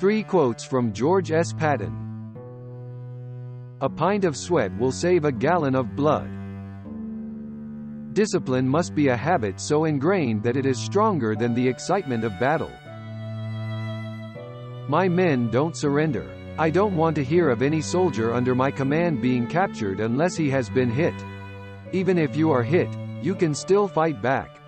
Three quotes from George S. Patton. A pint of sweat will save a gallon of blood. Discipline must be a habit so ingrained that it is stronger than the excitement of battle. My men don't surrender. I don't want to hear of any soldier under my command being captured unless he has been hit. Even if you are hit, you can still fight back.